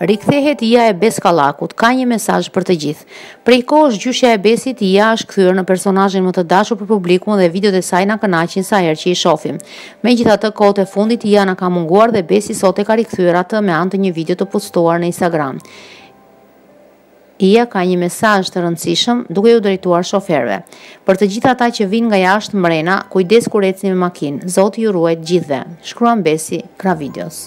Rikthehet Ija e Bes Kallakut, ka një mesazh për të gjithë. Prej kohësh gjyshja e Besit Ija është kthyer në personazhin më të dashur për publikun dhe videot e saj na kënaqin sa herë që i shohim. Megjithatë, kohët e fundit Ija na ka munguar dhe Besi sot e ka rikthyer atë me anë të një video të postuar në Instagram. Ija ka një mesazh të rëndësishëm duke iu drejtuar shoferëve, Për të gjithë ata që vijnë nga jashtë mrena, kujdes kur ecni me makinë. Zoti ju ruajt gjithëve, shkruan Besi krah videos.